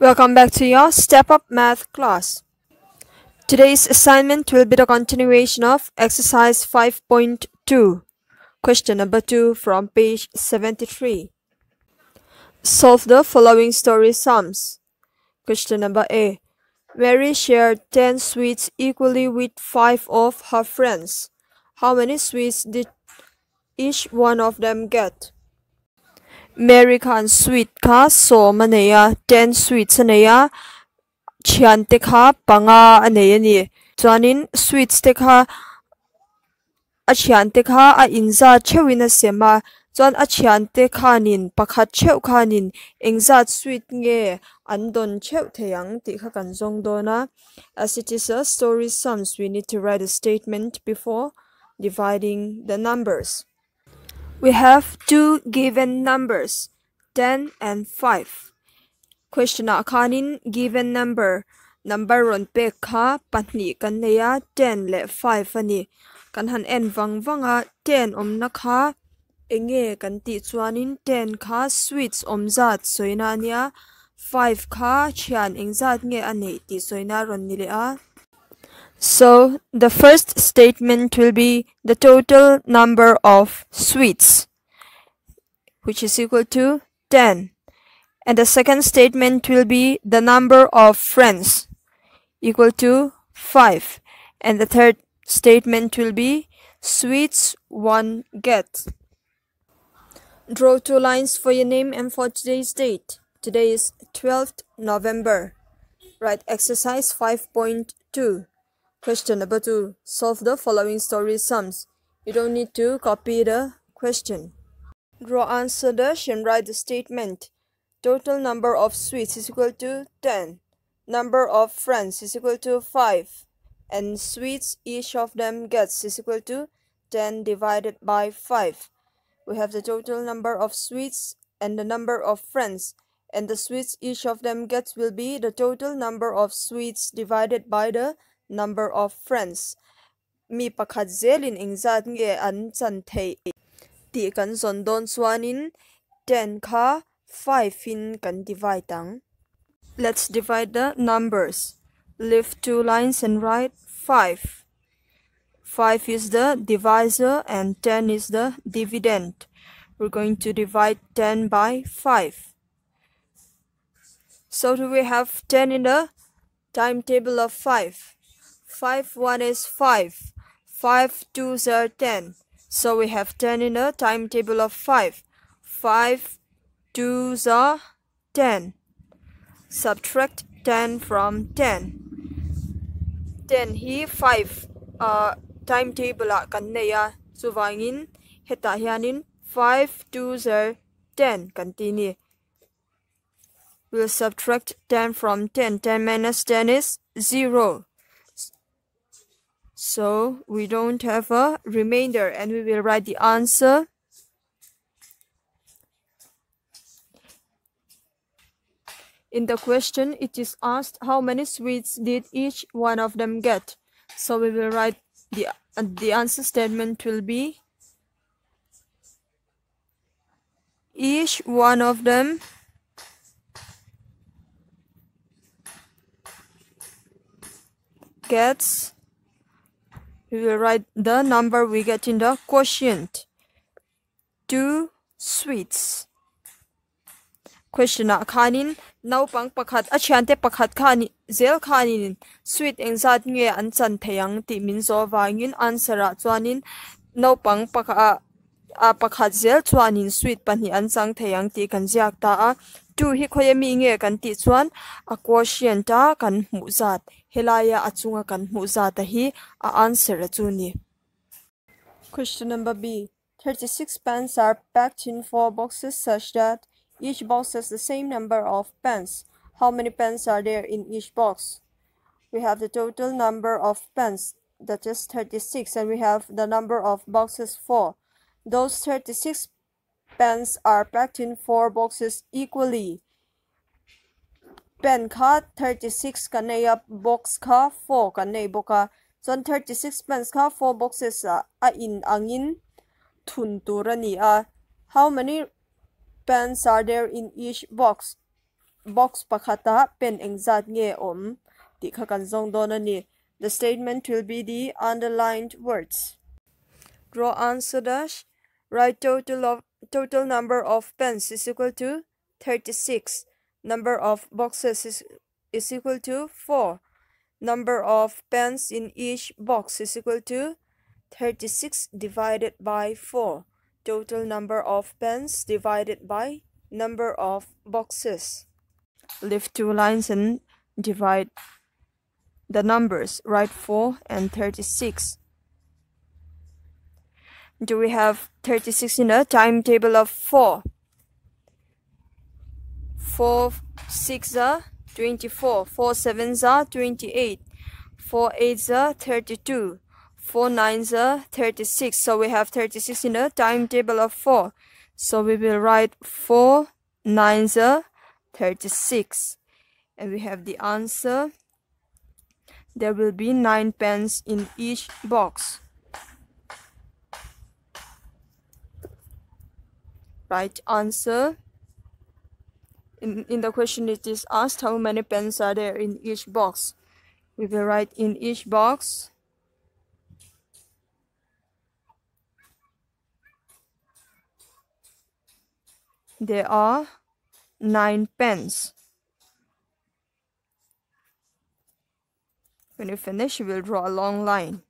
Welcome back to your Step Up Math class. Today's assignment will be the continuation of exercise 5.2, question number 2 from page 73. Solve the following story sums. Question number A. Mary shared 10 sweets equally with 5 of her friends. How many sweets did each one of them get? Khan sweet kha so maneya 10 sweets aneya chian te kha panga aneya ni. Chuanin sweets te kha a chian te kha a inza chewin a sema. Chuan a chian te khanin pakhat cheuh khanin engza sweet nge an don cheuh theyang ti kha kan zong dona as it is a story sums we need to write a statement before dividing the numbers we have two given numbers, 10 and 5. Question akanin given number. Number ron pe kha pahni kan neya 10 le 5 ani. Kan han en wang wanga 10 om na kha. Enge kan ti chuanin 10 kha sweets om zat soina nia. 5 kha chian engzat nge ani ti soina ron ni le a so the first statement will be the total number of sweets, which is equal to 10. And the second statement will be the number of friends, equal to 5. And the third statement will be sweets one gets. Draw two lines for your name and for today's date. Today is 12th November. Write exercise 5.2. Question number two. Solve the following story sums. You don't need to copy the question. Draw answer dash and write the statement. Total number of sweets is equal to 10. Number of friends is equal to 5. And sweets each of them gets is equal to 10 divided by 5. We have the total number of sweets and the number of friends. And the sweets each of them gets will be the total number of sweets divided by the number of friends. Mi pakhat zelin ingzat nge an chan thei. Ti kan zon don chuanin 10 kha 5 in kan divide ang let's divide the numbers. Leave two lines and write 5 5 is the divisor and 10 is the dividend. We're going to divide 10 by 5 so do we have 10 in the timetable of 5 5 1 is 5. 5 2s are 10. So we have 10 in the timetable of 5. 5 2s are 10. Subtract 10 from 10. 10 hi 5 uh, timetable a kan nei a chuwangin heta hianin 5 2s are 10 kan ni. We'll subtract 10 from 10. 10 minus 10 is 0. So we don't have a remainder and we will write the answer. In the question, it is asked how many sweets did each one of them get. So we will write the, uh, the answer statement will be each one of them gets we will write the number we get in the quotient. Two sweets. Question khanin nau pang pakhat a chiante pakhat khani zel khanin sweet engzat nge an chan theyang ti min zo wangin answer a chuanin. Nau pang pakha a pakhat zel chuanin sweet pani an chang theyang ti kan ziak ta a. Tu hi khoyami nge kan ti chuan. A quotient ta kan mu zat helaya achunga kan hmu za ta hi a answer chu ni question number b. 36 pens are packed in four boxes such that each box has the same number of pens how many pens are there in each box? We have the total number of pens that is 36 and we have the number of boxes 4 those 36 pens are packed in four boxes equally pen kha 36 kan nei box kha 4 kan nei boka chon 36 pens kha 4 boxes uh, a a in angin thun tur a uh. how many pens are there in each box? Box pakhata pen engzat nge om ti kha kan zong the statement will be the underlined words. Draw answer dash. Write total of total number of pens is equal to 36 number of boxes is, is equal to 4 number of pens in each box is equal to 36 divided by 4 total number of pens divided by number of boxes. Lift two lines and divide the numbers. Write 4 and 36 do we have 36 in a timetable of 4 4 6 are 24 4 7 are 28 4 8 are 32 4 9 are 36 so we have 36 in a timetable of 4 so we will write 4 9 are 36 and we have the answer. There will be 9 pens in each box. Right answer in, in the question it is asked how many pens are there in each box we will write in each box there are nine pens when you finish you will draw a long line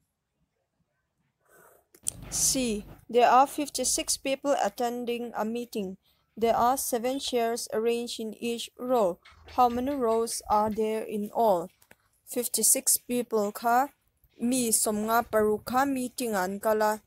C. There are 56 people attending a meeting. There are seven chairs arranged in each row. How many rows are there in all? 56 people ka mi somnga paru ka meeting an kala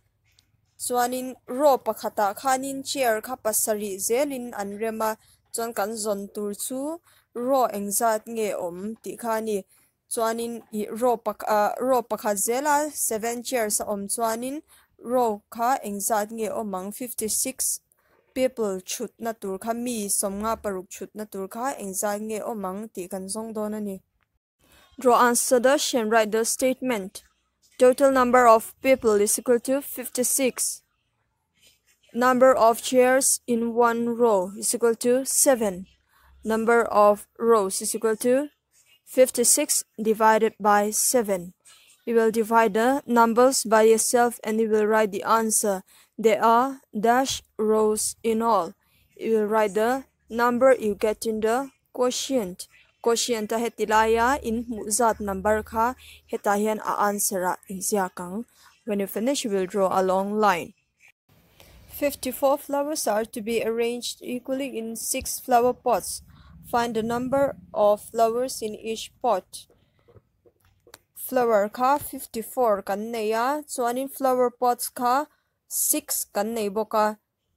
chuanin row pakhata khanin chair kha pasari zelin an rema chuan kan zon tur chu row engzat nge om ti khani chuanin i row pak a row pakha zela seven chairs om chuanin row kha engzat nge omang 56 people chut na tur kha mi somnga paruk chut na tur kha nge ti kan zong don ani draw answer the and write the statement. Total number of people is equal to 56 number of chairs in one row is equal to 7 number of rows is equal to 56 divided by 7 you will divide the numbers by yourself and you will write the answer. There are dash rows in all. You write the number you get in the quotient. Quotient hetilaya in muzat number kha hetahian a answer in kang. When you finish, you will draw a long line. 54 flowers are to be arranged equally in 6 flower pots. Find the number of flowers in each pot flower ka 54 kan nei a chuanin flower pots kha six kan nei boka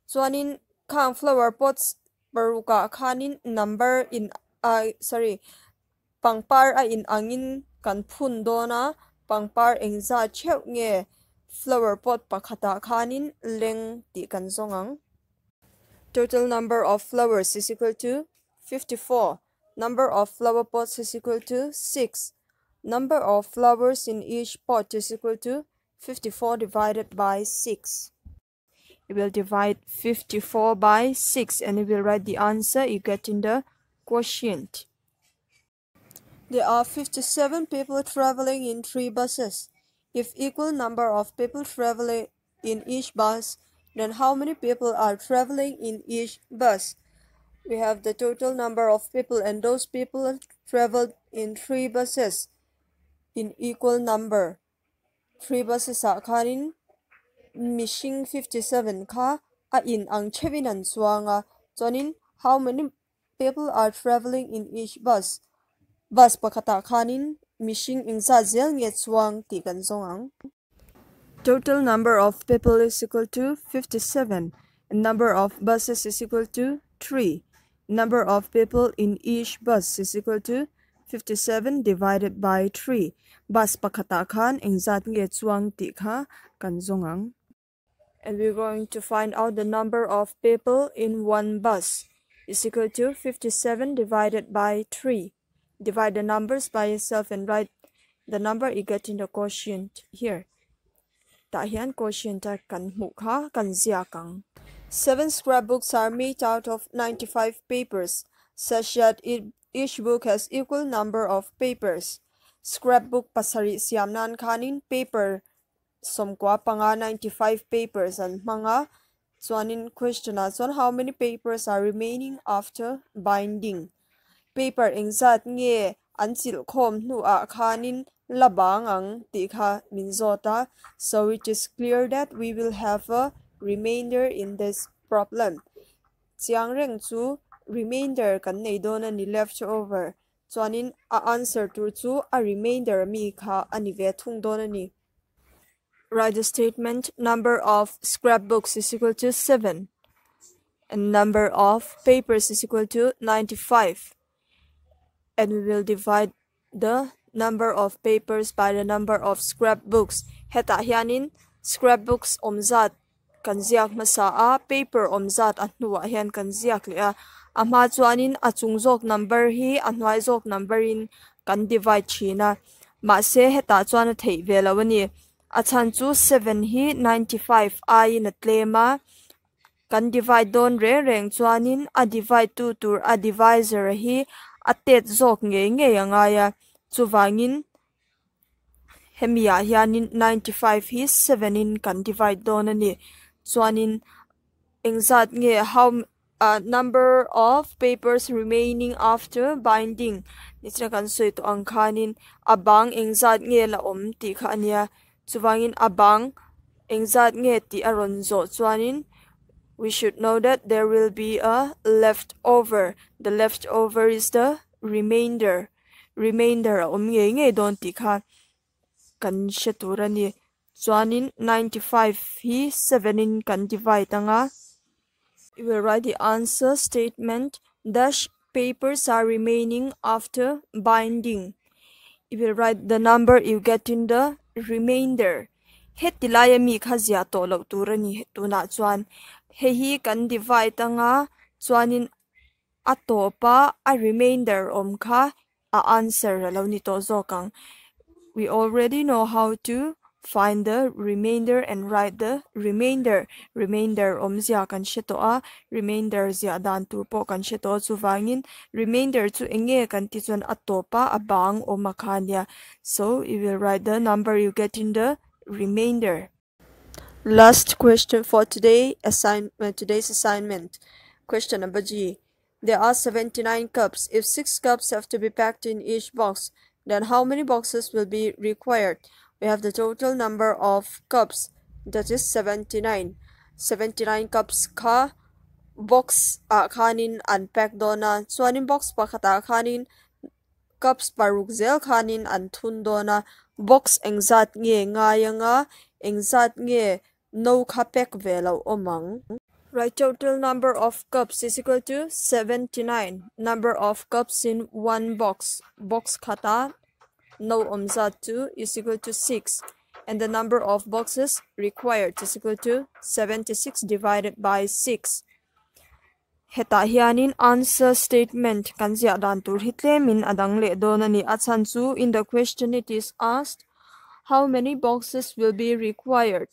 chuanin khang flower pots paruka khanin number in uh, sorry pangpar a in angin kan phun dona pangpar engza cheu nge flower pot pakhata khanin leng ti kan zongang total number of flowers is equal to 54 number of flower pots is equal to 6 Number of flowers in each pot is equal to 54 divided by 6. It will divide 54 by 6 and it will write the answer you get in the quotient. There are 57 people traveling in 3 buses. If equal number of people traveling in each bus, then how many people are traveling in each bus? We have the total number of people and those people traveled in 3 buses in equal number. Three mishing 57 kha a in ang chevin how many people are traveling in each bus? Bus pakhata khanin mishing ingza zel nge chuang ti kan zongang total number of people is equal to 57 number of buses is equal to 3 number of people in each bus is equal to 57 divided by 3 bus pakhata khan engzat nge chuang kha and we're going to find out the number of people in one bus. Is equal to 57 divided by 3 divide the numbers by yourself and write the number you get in the quotient here. Ta hian quotient kan mu kha kan zia kang. Seven scrapbooks are made out of 95 papers. Such that each book has equal number of papers. Scrapbook pasari siamnan kanin paper. Somkwa panga 95 papers and manga chuanin question a chuan how many papers are remaining after binding? Paper engzat nge anchil khom nu a khanin labang ang ti kha minzota so it is clear that we will have a remainder in this problem. Chiang reng chu remainder kan nei don ani left over chuanin a answer tur chu a remainder mi kha ani ve thung don ani. Write the statement number of scrapbooks is equal to 7 and number of papers is equal to 95 and we will divide the number of papers by the number of scrapbooks. Heta hianin scrapbooks omzat kan ziak masa a paper omzat a hnuah hian kan le a ama chuanin a chung zawk number hi a hnuai zawk number in kan divide thina ma se heta chuan a thei ve lo ani a chan chu 7 hi 95 i na tlema kan divide don re reng chuanin a divide tu tur a divisor hi a tet zawk nge nge anga ya chuwangin hemia hianin 95 hi 7 in kan divide don ani chuanin engzat nge how uh, number of papers remaining after binding. Nichra kan soi to angkhanin abang engzat nge la om ti kha ania chuwangin abang engzat nge ti aron zo. Chuanin we should know that there will be a leftover. The leftover is the remainder. Remainder om nge nge don ti kha kan sheturani chuanin 95 hi 7 in kan divide anga you will write the answer statement. Dash papers are remaining after binding. You will write the number you get in the remainder. Het tilaya mi kha zia to lo turani tuna chuan. He hi kan divide anga chuanin a topa a remainder om kha a answer lo ni to zo kang. We already know how to find the remainder and write the remainder. Remainder om zia kan sheto a. Remainder zia dan tur po kan sheto chu wangin remainder chu enge kan ti atopa abang o makhania so you will write the number you get in the remainder. Last question for today assignment uh, today's assignment. Question number g. There are 79 cups. If 6 cups have to be packed in each box then how many boxes will be required we have the total number of cups. That is 79 79 cups ka box uh, a khanin unpack dona. Chuanin box pakhata khanin cups paruk zel khanin an thun dona. Box engzat nge nga yanga engzat nge no kha pek velo omang. Right, total number of cups is equal to 79. Number of cups in one box. Box kata no um, omza 2 is equal to 6 and the number of boxes required is equal to 76 divided by 6 heta hianin answer statement. Kan zia dan tur hitle min adang le don ani achan chu in the question it is asked how many boxes will be required?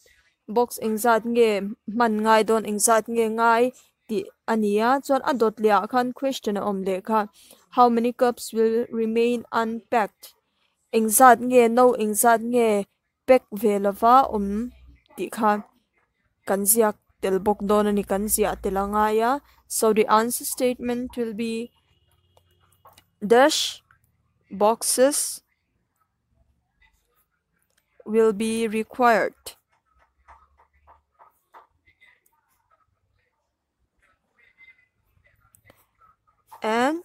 Box engzat nge man ngai don engzat nge ngai. Ti ania chon adot lia khan question om le kha how many cups will remain unpacked engzat nge no engzat nge. Pek velova um ti kha kanziak tel bok don ani kanzia telanga ya. So the answer statement will be dash boxes will be required. And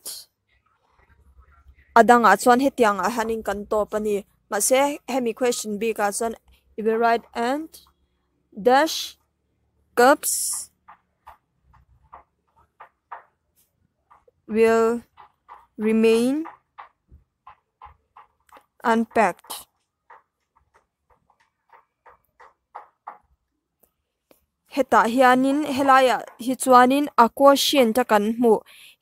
adang a chuan hetiang a ah, hanin kan to pani ma se hemi question b ka chuan will and dash cups will remain unpacked heta hianin helaya hi chuanin aqua shin ta kan hmu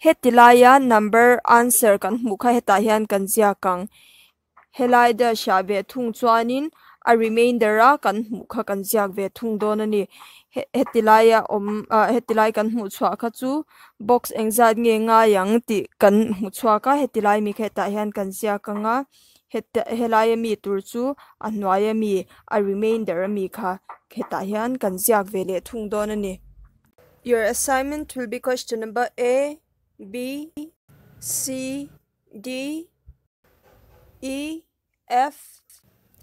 hetilaya number answer kan hmu kha heta hian kan zia kang. Helai da sha be thung chuanin a remainder a kan hmu kha kan ziak ve thung don ani. Hetilai a om hetilai kan hmu chua kha chu. Box engzat nge nga yang ti kan hmu chua ka. Hetilai mi kha ta hian kan ziak kanga a remainder kha hetah hian thung dawn ani your assignment will be question number a b c d e f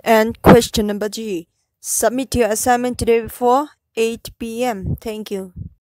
and question number g. Submit your assignment today before 8 p.m thank you